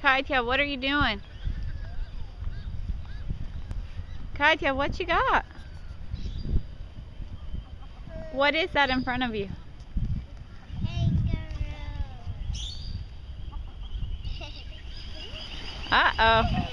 Katya, what are you doing? Katya, what you got? What is that in front of you? Uh-oh.